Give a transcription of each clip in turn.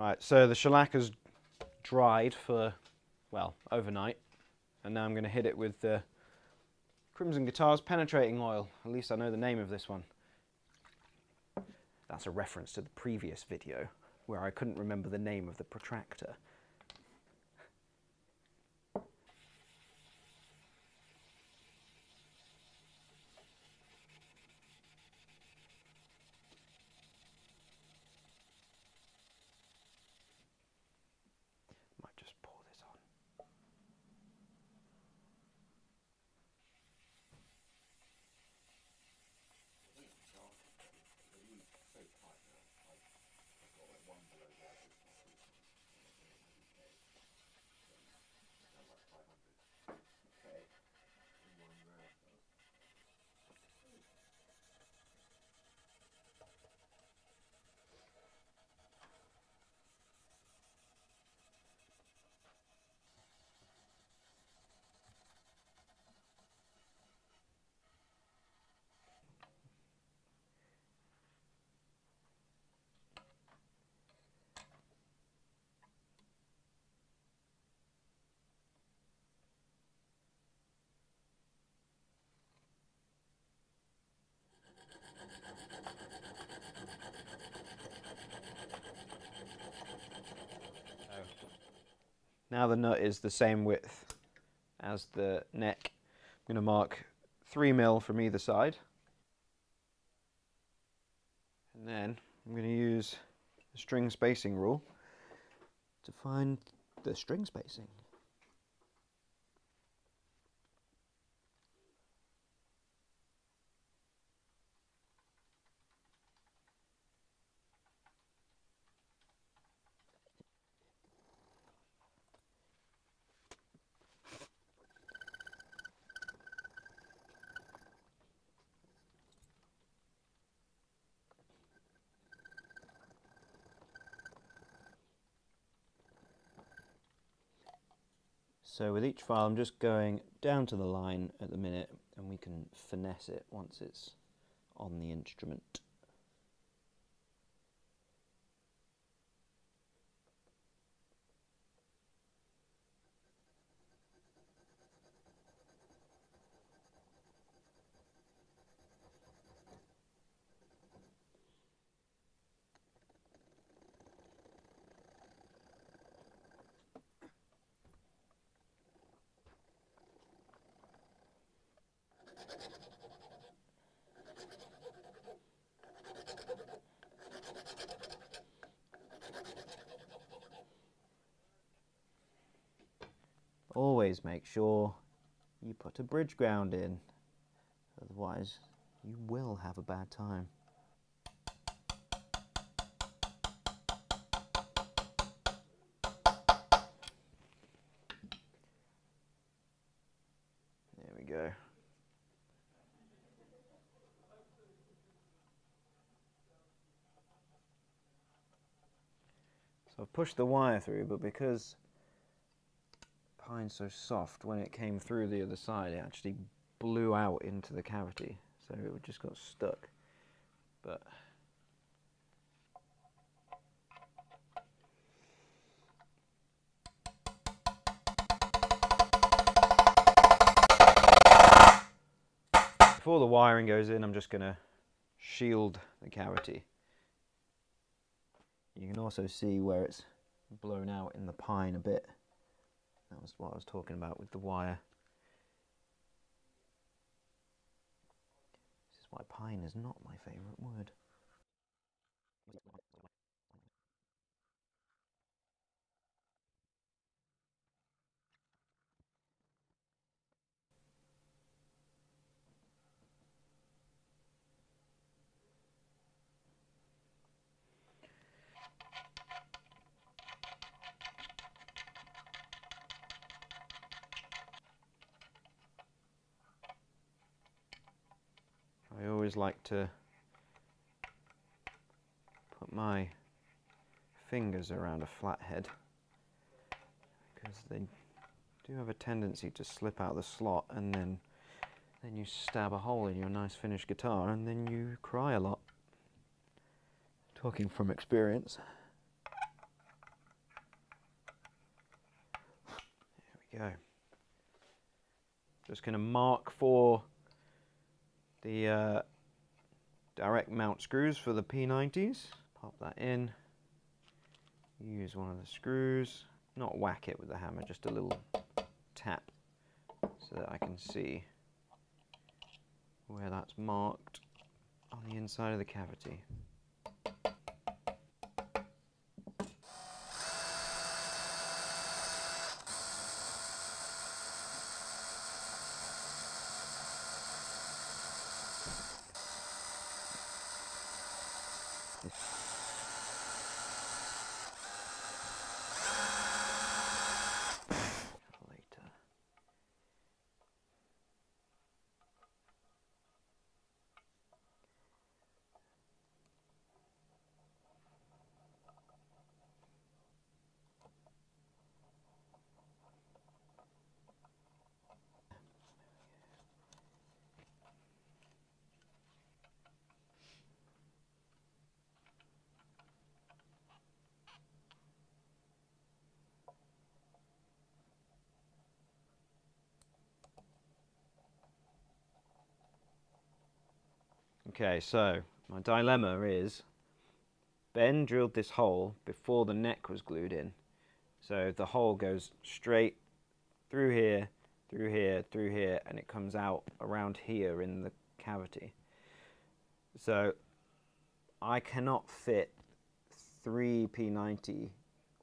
Right, so the shellac has dried for, well, overnight. And now I'm going to hit it with the Crimson Guitars Penetrating Oil. At least I know the name of this one. That's a reference to the previous video where I couldn't remember the name of the protractor. Might just pour this on. Now the nut is the same width as the neck. I'm going to mark 3 mil from either side. And then I'm going to use the string spacing rule to find the string spacing. So with each file I'm just going down to the line at the minute and we can finesse it once it's on the instrument. Always make sure you put a bridge ground in, otherwise you will have a bad time. There we go. So I've pushed the wire through, but because pine's so soft, when it came through the other side, it actually blew out into the cavity. So it just got stuck. But before the wiring goes in, I'm just going to shield the cavity. You can also see where it's blown out in the pine a bit. That was what I was talking about with the wire. This is why pine is not my favourite wood. always like to put my fingers around a flathead because they do have a tendency to slip out the slot and then then you stab a hole in your nice finished guitar and then you cry a lot. Talking from experience. There we go. Just going to mark for the uh, direct mount screws for the P90s. Pop that in. Use one of the screws. Not whack it with the hammer, just a little tap so that I can see where that's marked on the inside of the cavity. Later. Okay, so my dilemma is Ben drilled this hole before the neck was glued in. So the hole goes straight through here, through here, through here, and it comes out around here in the cavity. So I cannot fit three P90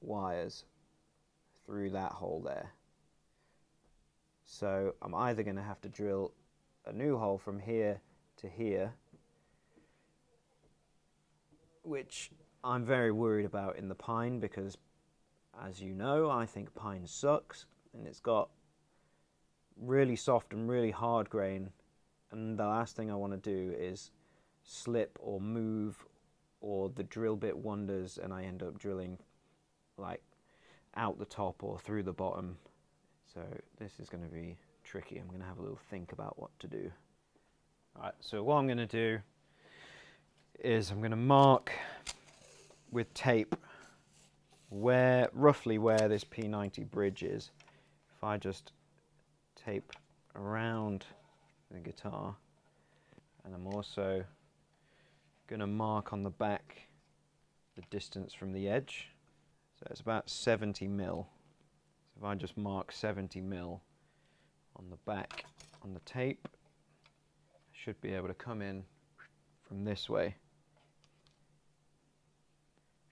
wires through that hole there. So I'm either going to have to drill a new hole from here to here which I'm very worried about in the pine because, as you know, I think pine sucks and it's got really soft and really hard grain. And the last thing I want to do is slip or move or the drill bit wanders and I end up drilling like out the top or through the bottom. So this is going to be tricky. I'm going to have a little think about what to do. Alright, so what I'm going to do is I'm going to mark with tape where roughly where this P90 bridge is. If I just tape around the guitar and I'm also going to mark on the back the distance from the edge. So it's about 70 mil. So if I just mark 70 mil on the back on the tape, I should be able to come in from this way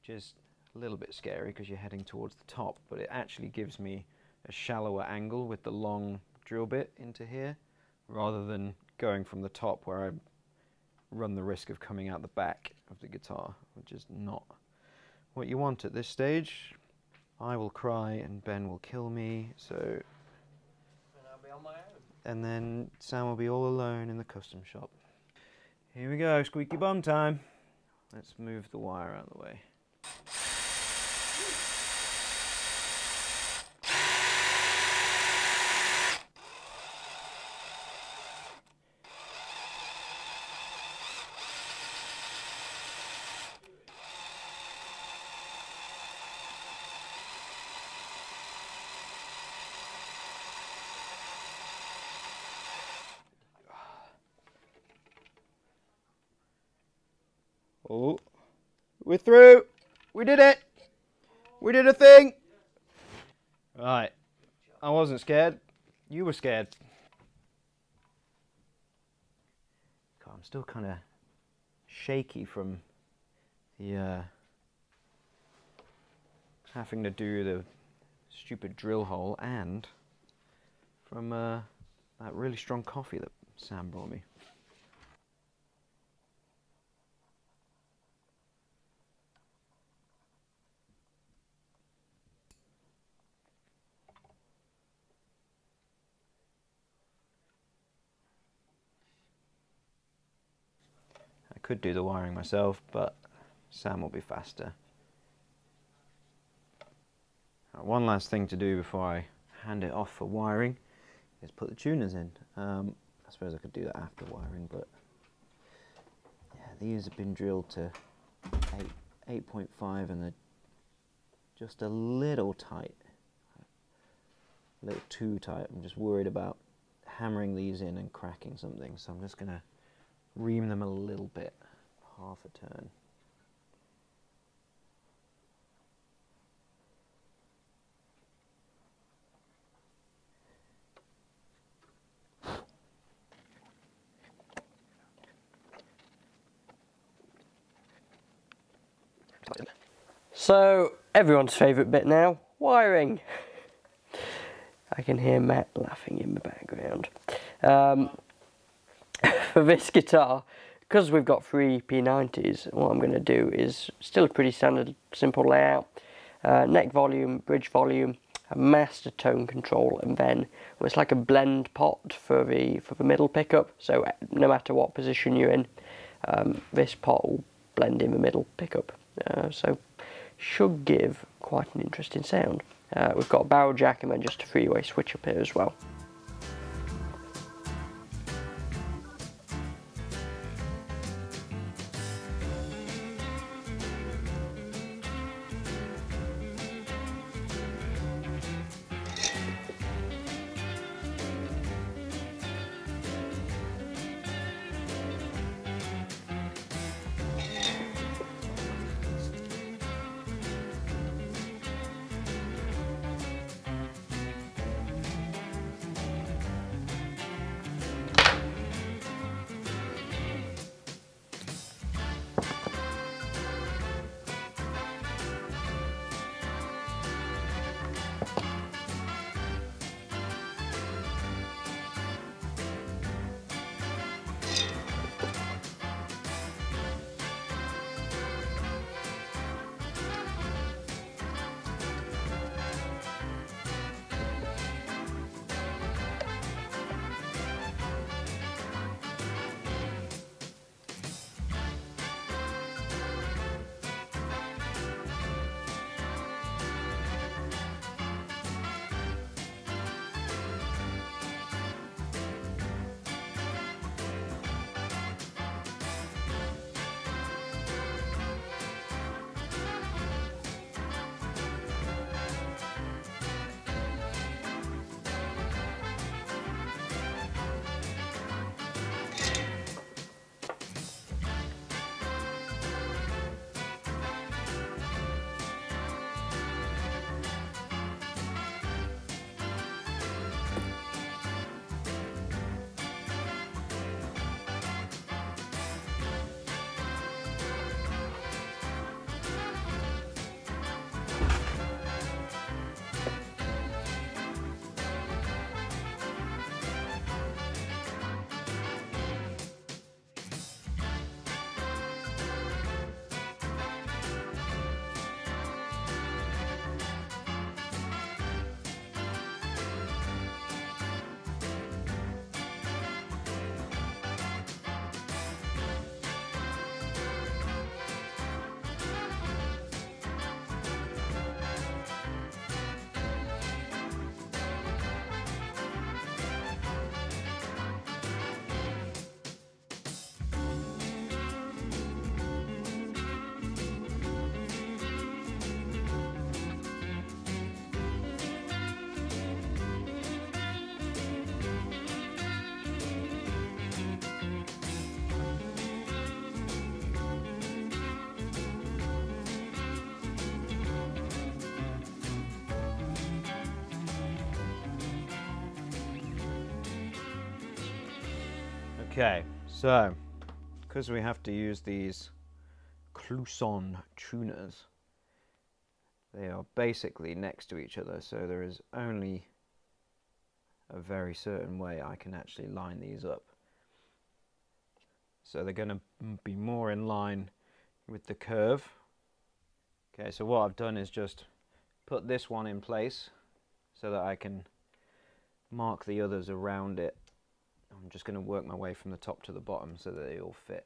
which is a little bit scary because you're heading towards the top, but it actually gives me a shallower angle with the long drill bit into here, rather than going from the top where I run the risk of coming out the back of the guitar, which is not what you want at this stage. I will cry and Ben will kill me, so... And I'll be on my own. And then Sam will be all alone in the custom shop. Here we go, squeaky bum time. Let's move the wire out of the way. Oh, we're through. We did it. We did a thing. Right. I wasn't scared. You were scared. God, I'm still kind of shaky from the uh, having to do the stupid drill hole and from uh, that really strong coffee that Sam brought me. I could do the wiring myself, but Sam will be faster. One last thing to do before I hand it off for wiring is put the tuners in. Um, I suppose I could do that after wiring, but yeah, these have been drilled to 8, 8.5 and they're just a little tight. a little too tight. I'm just worried about hammering these in and cracking something. So I'm just going to ream them a little bit, half a turn. So, everyone's favourite bit now wiring. I can hear Matt laughing in the background. Um, for this guitar, because we've got three P90s, what I'm going to do is still a pretty standard, simple layout. Uh, neck volume, bridge volume, a master tone control, and then well, it's like a blend pot for the for the middle pickup. So uh, no matter what position you're in, um, this pot will blend in the middle pickup. Uh, so should give quite an interesting sound. Uh, we've got a barrel jack and then just a three-way switch up here as well. Okay, so because we have to use these Kluson tuners, they are basically next to each other, so there is only a very certain way I can actually line these up. So they're going to be more in line with the curve. Okay, so what I've done is just put this one in place so that I can mark the others around it I'm just going to work my way from the top to the bottom so that they all fit.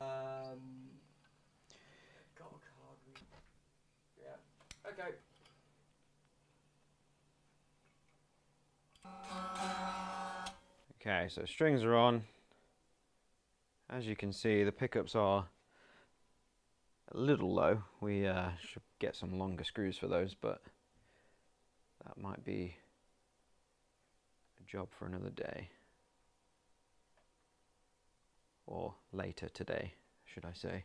Um, got a card. Yeah. Okay. Okay, so strings are on. As you can see, the pickups are a little low. We uh, should get some longer screws for those, but that might be a job for another day. Or later today, should I say.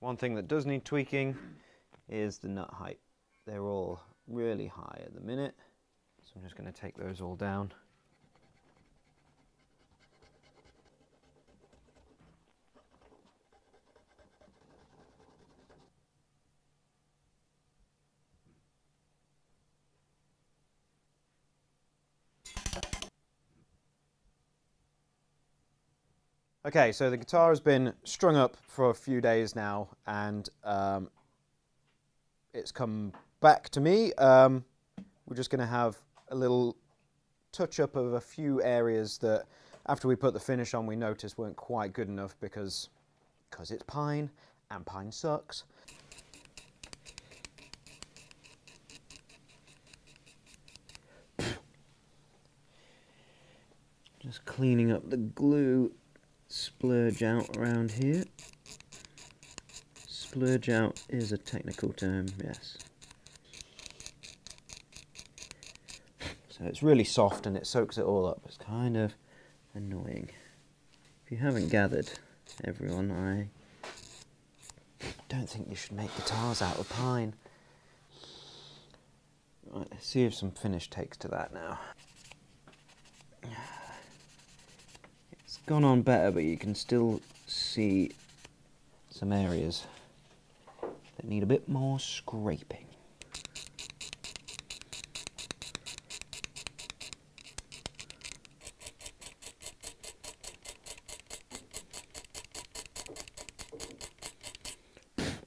One thing that does need tweaking is the nut height. They're all really high at the minute, so I'm just going to take those all down. Okay, so the guitar has been strung up for a few days now, and um, it's come back to me. Um, we're just going to have a little touch up of a few areas that, after we put the finish on, we noticed weren't quite good enough because because it's pine and pine sucks. Just cleaning up the glue splurge out around here. Splurge out is a technical term, yes. So it's really soft and it soaks it all up. It's kind of annoying. If you haven't gathered, everyone, I don't think you should make guitars out of pine. Right, let's see if some finish takes to that now. Gone on better, but you can still see some areas that need a bit more scraping.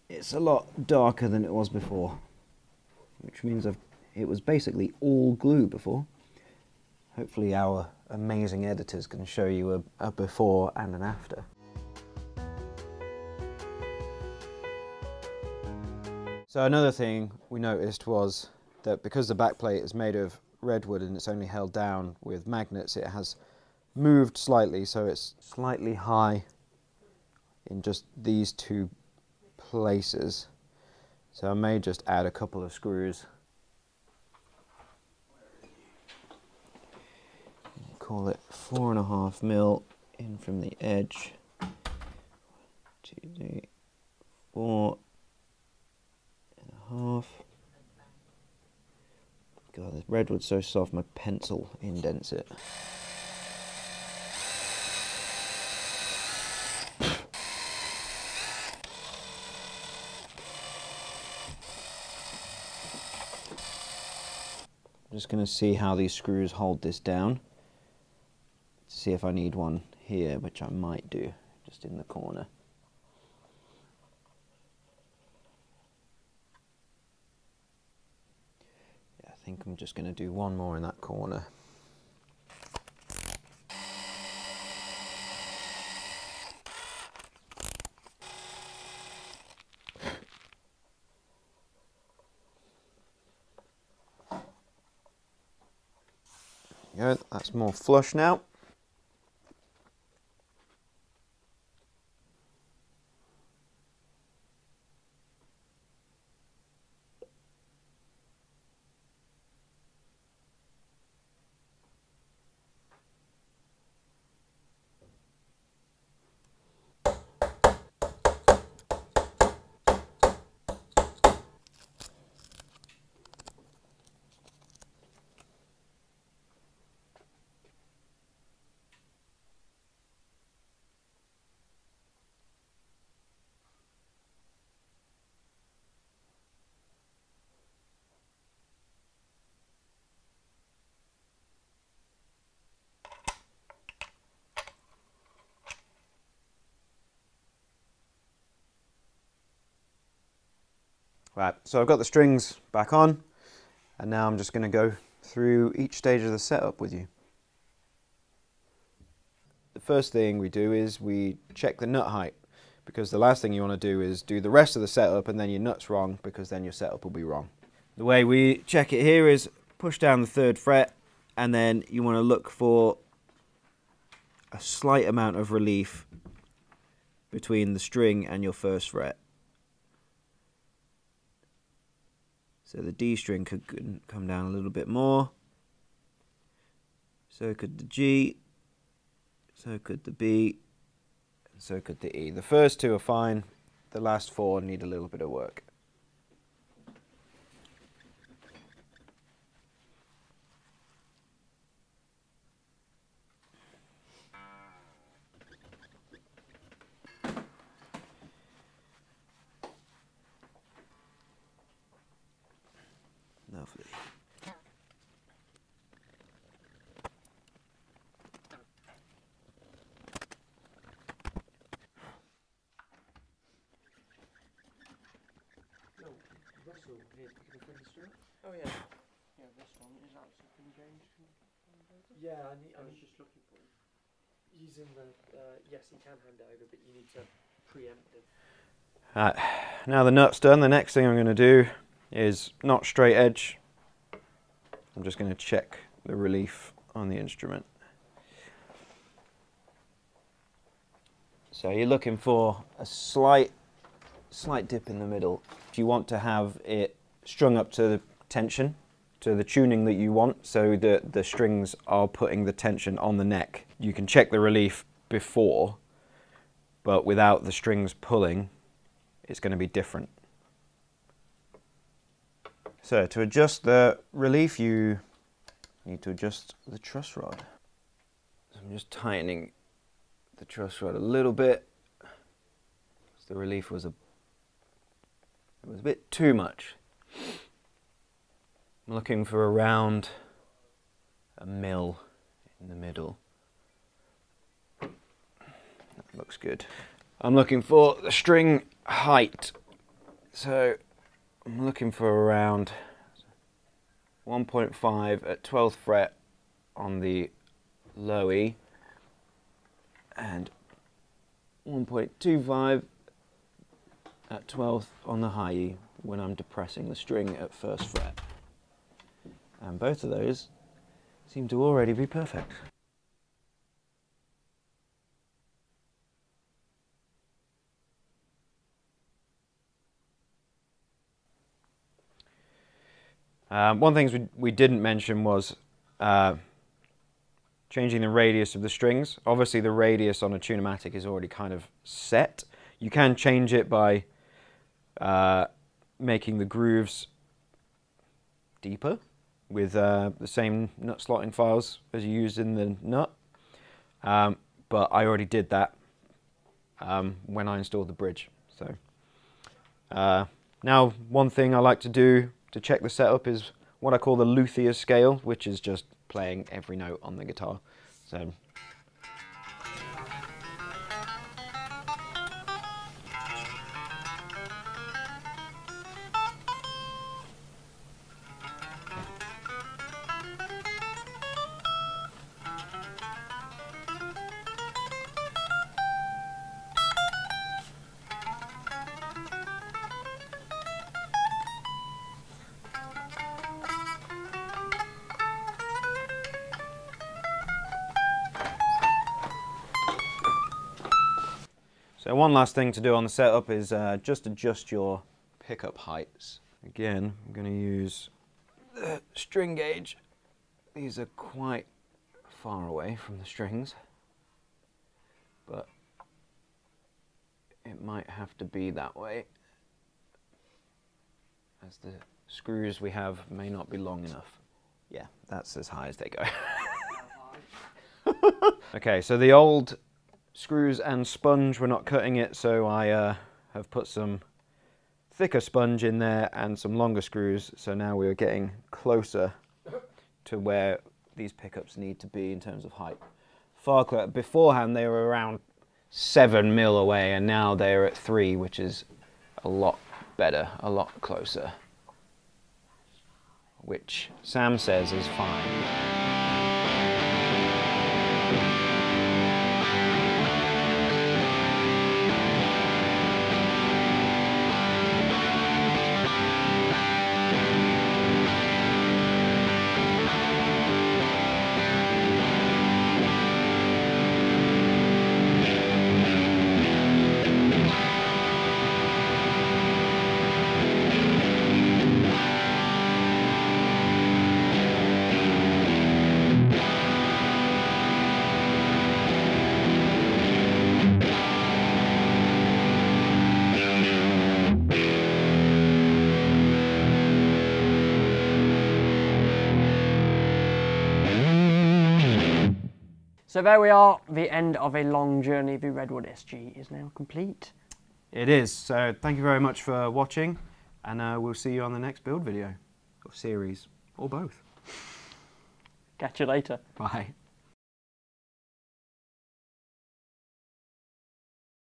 It's a lot darker than it was before, which means I've, it was basically all glue before. Hopefully our amazing editors can show you a, a before and an after. So another thing we noticed was that because the backplate is made of redwood and it's only held down with magnets, it has moved slightly, so it's slightly high in just these two places. So I may just add a couple of screws call it four and a half mil in from the edge. Two, three, four and a half. God, this redwood's so soft, my pencil indents it. I'm just going to see how these screws hold this down see if I need one here, which I might do, just in the corner. Yeah, I think I'm just going to do one more in that corner. Good, that's more flush now. Right, so I've got the strings back on and now I'm just going to go through each stage of the setup with you. The first thing we do is we check the nut height because the last thing you want to do is do the rest of the setup and then your nut's wrong because then your setup will be wrong. The way we check it here is push down the third fret and then you want to look for a slight amount of relief between the string and your first fret. So the D string could come down a little bit more. So could the G. So could the B. So could the E. The first two are fine. The last four need a little bit of work. Oh yeah. Yeah, this one is actually changed. Yeah, I, need, I I was need just looking for it. using the. Uh, yes, you can hand it over, but you need to preempt it. Right, now the nut's done, the next thing I'm going to do is not straight edge. I'm just going to check the relief on the instrument. So you're looking for a slight, slight dip in the middle. If you want to have it strung up to the tension, to the tuning that you want, so that the strings are putting the tension on the neck, you can check the relief before, but without the strings pulling, it's going to be different. So to adjust the relief, you need to adjust the truss rod. So I'm just tightening the truss rod a little bit. So the relief was a it was a bit too much. I'm looking for around a mill in the middle. That looks good. I'm looking for the string height. So I'm looking for around 1.5 at 12th fret on the low E and 1.25 at 12th on the high E when I'm depressing the string at first fret. And both of those seem to already be perfect. Um, one thing we, we didn't mention was uh, changing the radius of the strings. Obviously the radius on a Tune-o-matic is already kind of set. You can change it by uh, making the grooves deeper with uh, the same nut slotting files as you used in the nut. Um, but I already did that um, when I installed the bridge. So uh, now one thing I like to do to check the setup is what I call the luthier scale, which is just playing every note on the guitar. So So one last thing to do on the setup is uh, just adjust your pickup heights. Again, I'm going to use the string gauge. These are quite far away from the strings, but it might have to be that way as the screws we have may not be long enough. Yeah, that's as high as they go. okay, so the old screws and sponge. We're not cutting it, so I uh, have put some thicker sponge in there and some longer screws. So now we're getting closer to where these pickups need to be in terms of height. Far clear. Beforehand, they were around seven mil away, and now they're at three, which is a lot better, a lot closer. which Sam says is fine. So there we are. The end of a long journey. The Redwood SG is now complete. It is. So thank you very much for watching, and uh, we'll see you on the next build video, or series, or both. Catch you later. Bye.